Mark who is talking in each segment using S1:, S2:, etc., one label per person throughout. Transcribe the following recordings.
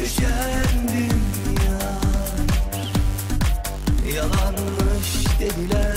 S1: Gücendim yar Yalanmış dediler.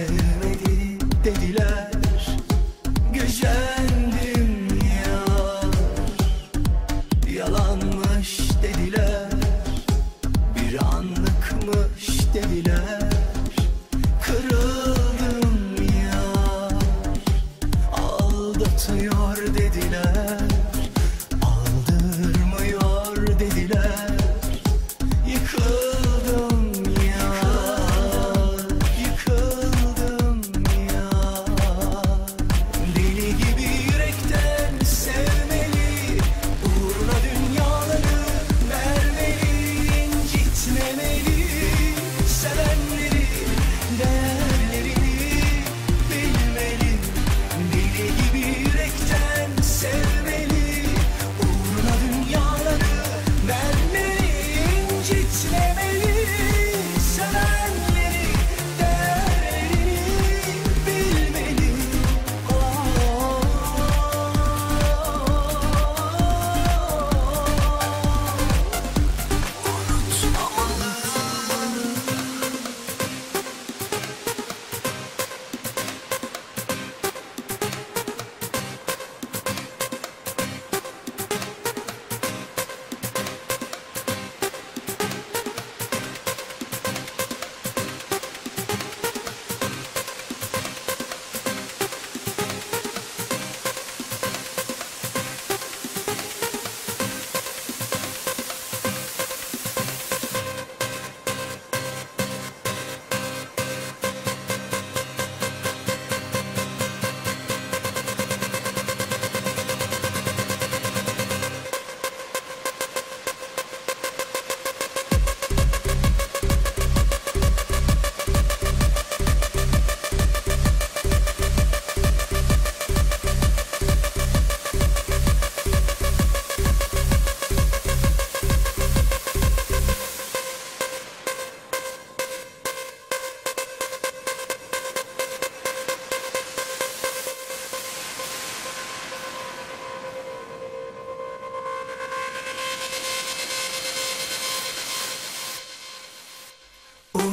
S1: sevmedi dediler. Gücendim yar. Yalanmış dediler. Bir anlıkmış dediler.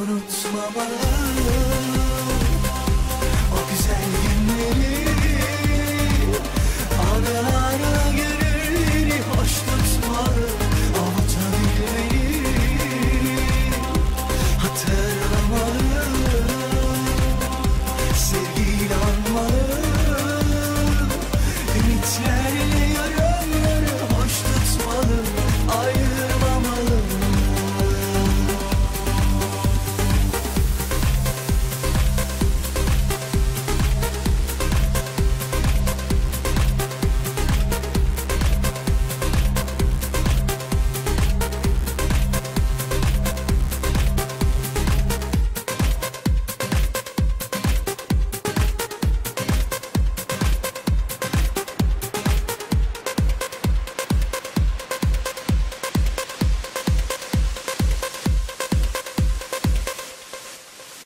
S1: unutma bana.